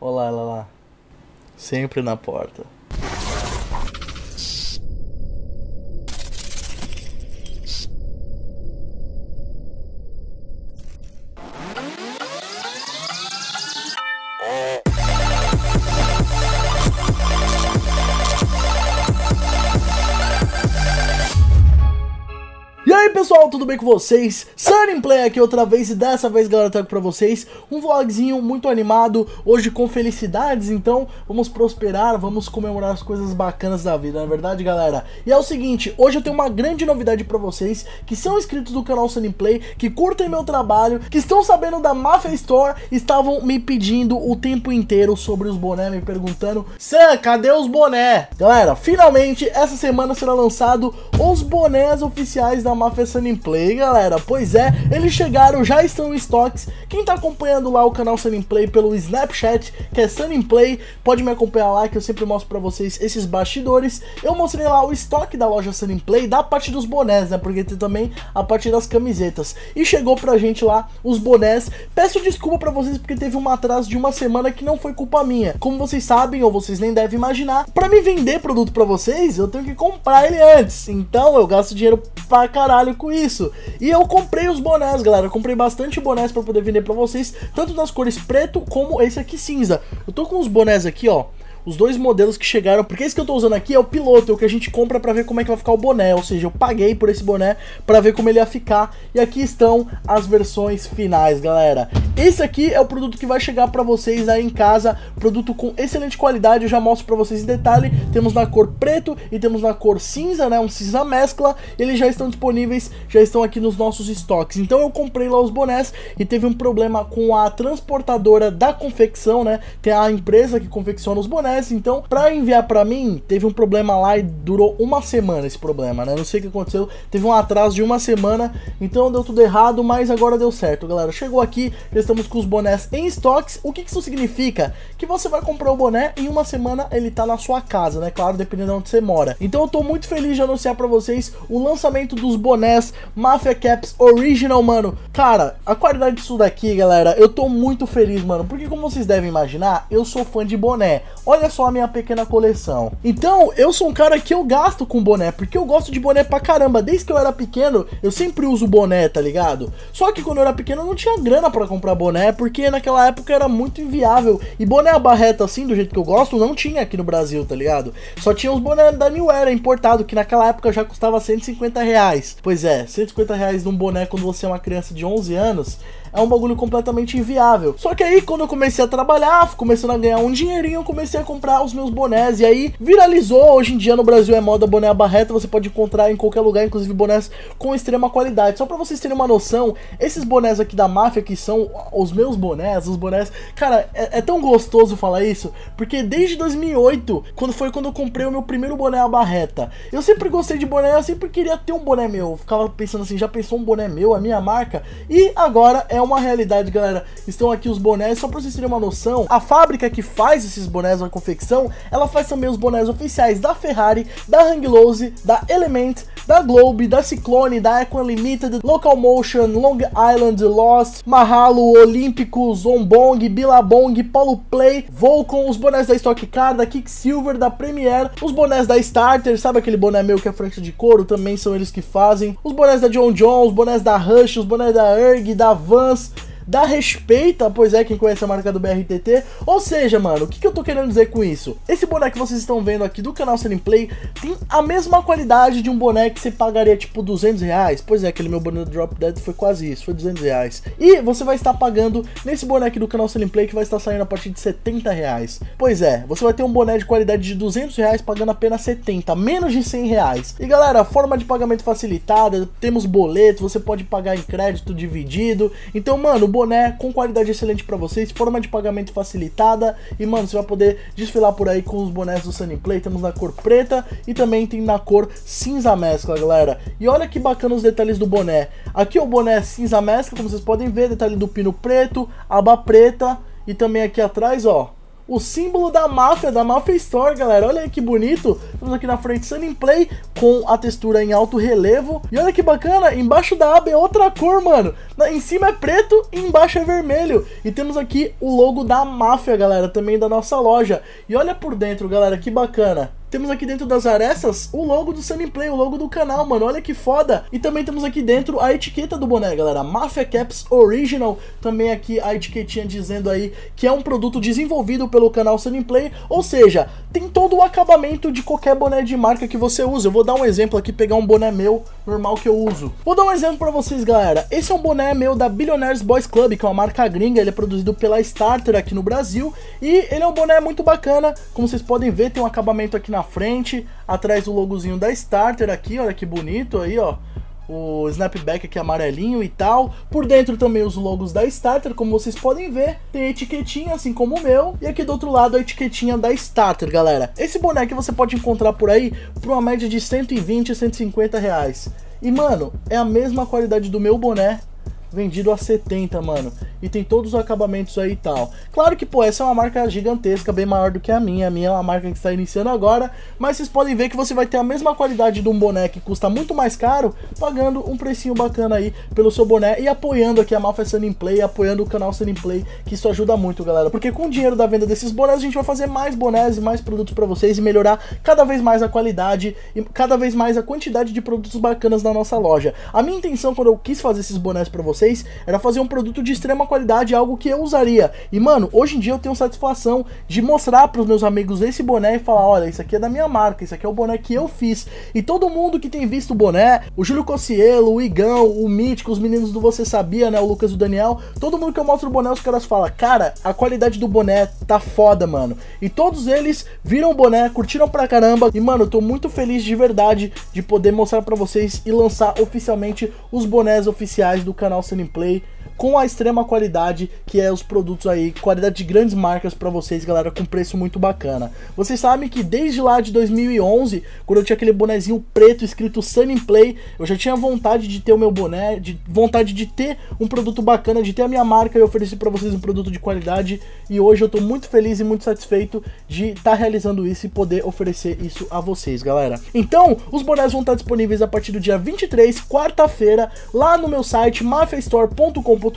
Olha lá, lá. Sempre na porta. Pessoal, tudo bem com vocês? Sunny Play aqui outra vez e dessa vez galera eu trago pra vocês um vlogzinho muito animado, hoje com felicidades, então vamos prosperar, vamos comemorar as coisas bacanas da vida, não é verdade galera? E é o seguinte, hoje eu tenho uma grande novidade pra vocês, que são inscritos do canal Sunny Play, que curtem meu trabalho, que estão sabendo da Mafia Store, estavam me pedindo o tempo inteiro sobre os bonés, me perguntando Sam, cadê os bonés? Galera, finalmente essa semana será lançado os bonés oficiais da Mafia Sunny Play, galera. Pois é, eles chegaram, já estão em estoques. Quem tá acompanhando lá o canal Sunny Play pelo Snapchat, que é Sunny Play, pode me acompanhar lá que eu sempre mostro pra vocês esses bastidores. Eu mostrei lá o estoque da loja Sunny Play, da parte dos bonés, né? Porque tem também a parte das camisetas. E chegou pra gente lá os bonés. Peço desculpa pra vocês porque teve um atraso de uma semana que não foi culpa minha. Como vocês sabem, ou vocês nem devem imaginar, pra me vender produto pra vocês, eu tenho que comprar ele antes. Então eu gasto dinheiro pra caralho com isso. E eu comprei os bonés, galera. Eu comprei bastante bonés para poder vender para vocês, tanto nas cores preto como esse aqui cinza. Eu tô com os bonés aqui, ó os dois modelos que chegaram, porque esse que eu tô usando aqui é o piloto, é o que a gente compra pra ver como é que vai ficar o boné, ou seja, eu paguei por esse boné pra ver como ele ia ficar, e aqui estão as versões finais, galera. Esse aqui é o produto que vai chegar pra vocês aí em casa, produto com excelente qualidade, eu já mostro pra vocês em detalhe, temos na cor preto e temos na cor cinza, né, um cinza mescla, eles já estão disponíveis, já estão aqui nos nossos estoques, então eu comprei lá os bonés e teve um problema com a transportadora da confecção, né, tem a empresa que confecciona os bonés, acontece, então, pra enviar pra mim, teve um problema lá e durou uma semana esse problema, né? Não sei o que aconteceu, teve um atraso de uma semana, então deu tudo errado, mas agora deu certo, galera. Chegou aqui, já estamos com os bonés em estoques. O que, isso significa? Que você vai comprar o boné e em uma semana ele tá na sua casa, né? Claro, dependendo de onde você mora. Então eu tô muito feliz de anunciar pra vocês o lançamento dos bonés Mafia Caps Original, mano. Cara, a qualidade disso daqui, galera, eu tô muito feliz, mano, porque como vocês devem imaginar, eu sou fã de boné. Olha olha só a minha pequena coleção. Então, eu sou um cara que eu gasto com boné, porque eu gosto de boné pra caramba. Desde que eu era pequeno, eu sempre uso boné, tá ligado? Só que quando eu era pequeno, eu não tinha grana para comprar boné, porque naquela época era muito inviável. E boné a barreta, assim, do jeito que eu gosto, não tinha aqui no Brasil, tá ligado? Só tinha os boné da New Era importado, que naquela época já custava 150 reais. Pois é, 150 reais num boné quando você é uma criança de 11 anos é um bagulho completamente inviável. Só que aí, quando eu comecei a trabalhar, começando a ganhar um dinheirinho, eu comecei a comprar os meus bonés. E aí, viralizou. Hoje em dia no Brasil é moda boné barreta. Você pode encontrar em qualquer lugar, inclusive bonés com extrema qualidade. Só pra vocês terem uma noção, esses bonés aqui da máfia, que são os meus bonés, os bonés. Cara, é, é tão gostoso falar isso, porque desde 2008, quando foi quando eu comprei o meu primeiro boné a barreta, eu sempre gostei de boné, eu sempre queria ter um boné meu. Eu ficava pensando assim, já pensou um boné meu, a minha marca? E agora é é uma realidade, galera. Estão aqui os bonés, só pra vocês terem uma noção, a fábrica que faz esses bonés, a confecção, ela faz também os bonés oficiais da Ferrari, da Hang Loose, da Element, da Globe, da Cyclone, da Eco Unlimited, Locomotion, Long Island, Lost, Mahalo, Olímpico, Zombong, Billabong, Polo Play, Volcom, os bonés da Stock Car, da Kicksilver, da Premiere, os bonés da Starter, sabe aquele boné meu que é frente de couro? Também são eles que fazem. Os bonés da John John, os bonés da Rush, os bonés da Erg, da Van, us. Da Respeita, pois é, quem conhece a marca do BRTT. Ou seja, mano, o que, que eu tô querendo dizer com isso? Esse boné que vocês estão vendo aqui do canal Selling Play tem a mesma qualidade de um boné que você pagaria tipo 200 reais. Pois é, aquele meu boné do Drop Dead foi quase isso, foi 200 reais. E você vai estar pagando nesse aqui do canal Selling Play que vai estar saindo a partir de 70 reais. Pois é, você vai ter um boné de qualidade de 200 reais pagando apenas 70, menos de 100 reais. E galera, forma de pagamento facilitada, temos boleto, você pode pagar em crédito dividido. Então, mano, o boné com qualidade excelente para vocês, forma de pagamento facilitada e, mano, você vai poder desfilar por aí com os bonés do Sunny Play, temos na cor preta e também tem na cor cinza mescla, galera. E olha que bacana os detalhes do boné. Aqui é o boné cinza mescla, como vocês podem ver, detalhe do pino preto, aba preta e também aqui atrás, ó, o símbolo da máfia, da Máfia Store, galera. Olha aí que bonito. Temos aqui na frente Sunny Play com a textura em alto relevo. E olha que bacana, embaixo da aba é outra cor, mano. Em cima é preto e embaixo é vermelho. E temos aqui o logo da máfia, galera, também da nossa loja. E olha por dentro, galera, que bacana. Temos aqui dentro das arestas o logo do Sunny Play, o logo do canal, mano. Olha que foda. E também temos aqui dentro a etiqueta do boné, galera. Mafia Caps Original. Também aqui a etiquetinha dizendo aí que é um produto desenvolvido pelo canal Sunny Play. Ou seja, tem todo o acabamento de qualquer boné de marca que você usa. Eu vou dar um exemplo aqui, pegar um boné meu, normal que eu uso. Vou dar um exemplo pra vocês, galera. Esse é um boné meu da Billionaires Boys Club, que é uma marca gringa. Ele é produzido pela Starter aqui no Brasil. E ele é um boné muito bacana. Como vocês podem ver, tem um acabamento aqui na frente, atrás o logozinho da Starter aqui, olha que bonito aí, ó. O snapback aqui amarelinho e tal. Por dentro também os logos da Starter, como vocês podem ver. Tem etiquetinha, assim como o meu. E aqui do outro lado a etiquetinha da Starter, galera. Esse boneco você pode encontrar por aí por uma média de 120 a 150 reais. E, mano, é a mesma qualidade do meu boné vendido a 70, mano. E tem todos os acabamentos aí e tal. Claro que, pô, essa é uma marca gigantesca, bem maior do que a minha. A minha é uma marca que está iniciando agora. Mas vocês podem ver que você vai ter a mesma qualidade de um boné que custa muito mais caro, pagando um precinho bacana aí pelo seu boné e apoiando aqui a Mafia Sunny Play, apoiando o canal Sunny Play, que isso ajuda muito, galera. Porque com o dinheiro da venda desses bonés, a gente vai fazer mais bonés e mais produtos para vocês e melhorar cada vez mais a qualidade e cada vez mais a quantidade de produtos bacanas na nossa loja. A minha intenção quando eu quis fazer esses bonés para vocês vocês era fazer um produto de extrema qualidade, algo que eu usaria. E mano, hoje em dia eu tenho satisfação de mostrar para os meus amigos esse boné e falar: olha, isso aqui é da minha marca, isso aqui é o boné que eu fiz. E todo mundo que tem visto o boné, o Júlio Cossielo, o Igão, o Mítico, os meninos do Você Sabia, né? O Lucas e o Daniel, todo mundo que eu mostro o boné, os caras falam: cara, a qualidade do boné tá foda, mano. E todos eles viram o boné, curtiram pra caramba. E mano, eu tô muito feliz de verdade de poder mostrar para vocês e lançar oficialmente os bonés oficiais do canal Sunny Play com a extrema qualidade que é os produtos aí, qualidade de grandes marcas para vocês, galera, com preço muito bacana. Vocês sabem que desde lá de 2011, quando eu tinha aquele bonezinho preto escrito Sunny Play, eu já tinha vontade de ter o meu boné, de vontade de ter um produto bacana, de ter a minha marca e oferecer para vocês um produto de qualidade. E hoje eu tô muito feliz e muito satisfeito de estar tá realizando isso e poder oferecer isso a vocês, galera. Então, os bonés vão estar disponíveis a partir do dia 23, quarta-feira, lá no meu site mafiastore.com.br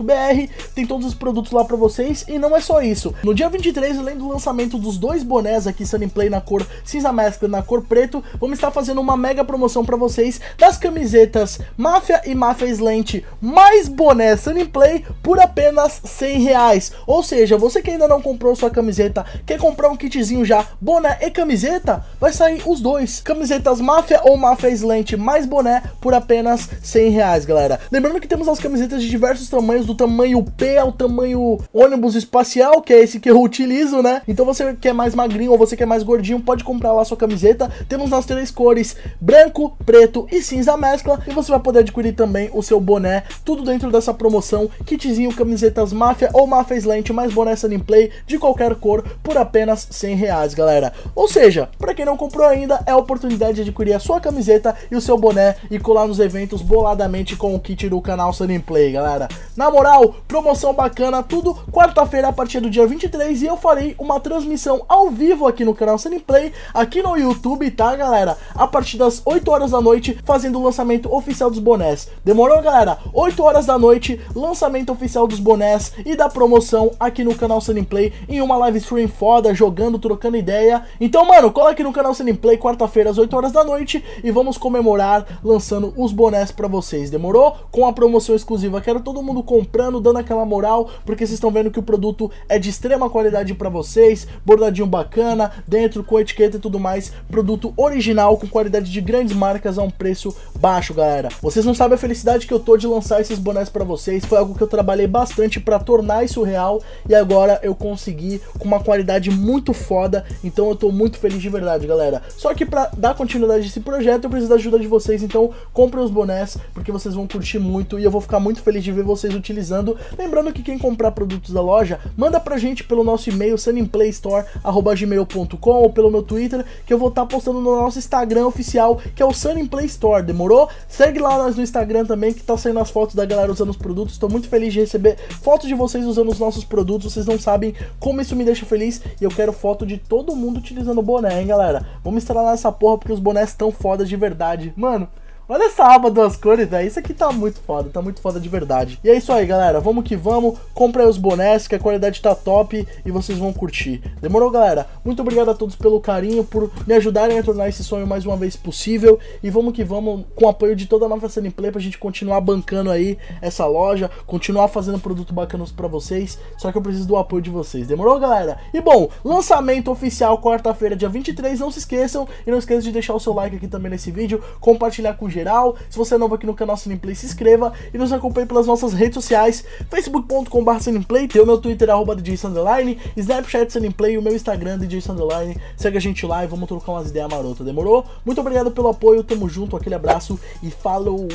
tem todos os produtos lá para vocês e não é só isso. No dia 23, além do lançamento dos dois bonés aqui Sunny Play na cor cinza mescla na cor preto, vamos estar fazendo uma mega promoção para vocês das camisetas Máfia e Máfia Slant mais boné Sunny Play por apenas 100 reais. Ou seja, você que ainda não comprou sua camiseta, quer comprar um kitzinho já, boné e camiseta, vai sair os dois. Camisetas Máfia ou Máfia Slant mais boné por apenas 100 reais, galera. Lembrando que temos as camisetas de diversos tamanhos do tamanho P ao tamanho ônibus espacial, que é esse que eu utilizo, né? Então você quer mais magrinho ou você quer mais gordinho, pode comprar lá sua camiseta. Temos nas três cores, branco, preto e cinza mescla. E você vai poder adquirir também o seu boné, tudo dentro dessa promoção. Kitzinho, camisetas Máfia ou Máfia Slant, mais boné Sunny Play, de qualquer cor, por apenas 100 reais, galera. Ou seja, para quem não comprou ainda, é a oportunidade de adquirir a sua camiseta e o seu boné e colar nos eventos boladamente com o kit do canal Sunny Play, galera. Na moral, promoção bacana, tudo quarta-feira a partir do dia 23 e eu farei uma transmissão ao vivo aqui no canal Sunny Play, aqui no YouTube, tá, galera? A partir das 8 horas da noite, fazendo o lançamento oficial dos bonés. Demorou, galera? 8 horas da noite, lançamento oficial dos bonés e da promoção aqui no canal Sunny Play em uma live stream foda, jogando, trocando ideia. Então, mano, cola aqui no canal Sunny Play quarta-feira às 8 horas da noite e vamos comemorar lançando os bonés para vocês. Demorou? Com a promoção exclusiva. Quero todo mundo com comprando, dando aquela moral, porque vocês estão vendo que o produto é de extrema qualidade para vocês, bordadinho bacana, dentro com etiqueta e tudo mais, produto original com qualidade de grandes marcas a um preço baixo, galera. Vocês não sabem a felicidade que eu tô de lançar esses bonés para vocês, foi algo que eu trabalhei bastante para tornar isso real. E agora eu consegui com uma qualidade muito foda, então eu tô muito feliz de verdade, galera. Só que para dar continuidade a esse projeto eu preciso da ajuda de vocês, então comprem os bonés, porque vocês vão curtir muito. E eu vou ficar muito feliz de ver vocês utilizando utilizando. Lembrando que quem comprar produtos da loja, manda pra gente pelo nosso e-mail sunnyplaystore@gmail.com ou pelo meu Twitter, que eu vou estar tá postando no nosso Instagram oficial, que é o Sunny Play Store. Demorou? Segue lá nós no Instagram também, que tá saindo as fotos da galera usando os produtos. Estou muito feliz de receber fotos de vocês usando os nossos produtos. Vocês não sabem como isso me deixa feliz e eu quero foto de todo mundo utilizando o boné, hein, galera? Vamos instalar nessa porra porque os bonés estão fodas de verdade. Mano, Olha essa aba duas cores, velho. Isso aqui tá muito foda, tá muito foda de verdade. E é isso aí, galera. Vamos que vamos. Compre aí os bonés, que a qualidade tá top e vocês vão curtir. Demorou, galera? Muito obrigado a todos pelo carinho, por me ajudarem a tornar esse sonho mais uma vez possível. E vamos que vamos, com o apoio de toda a nova Sunnyplay, pra gente continuar bancando aí essa loja, continuar fazendo produto bacanas pra vocês. Só que eu preciso do apoio de vocês. Demorou, galera? E bom, lançamento oficial quarta-feira, dia 23. Não se esqueçam. E não esqueçam de deixar o seu like aqui também nesse vídeo, compartilhar com geral geral. Se você é novo aqui no canal Cineplay, se inscreva e nos acompanhe pelas nossas redes sociais, facebook.com.br Cineplay, tem o meu Twitter, arroba DJ Sunderline, Snapchat Cineplay, o meu Instagram, DJ Sunderline. Segue a gente lá e vamos trocar umas ideias marotas, demorou? Muito obrigado pelo apoio, tamo junto, aquele abraço e falou!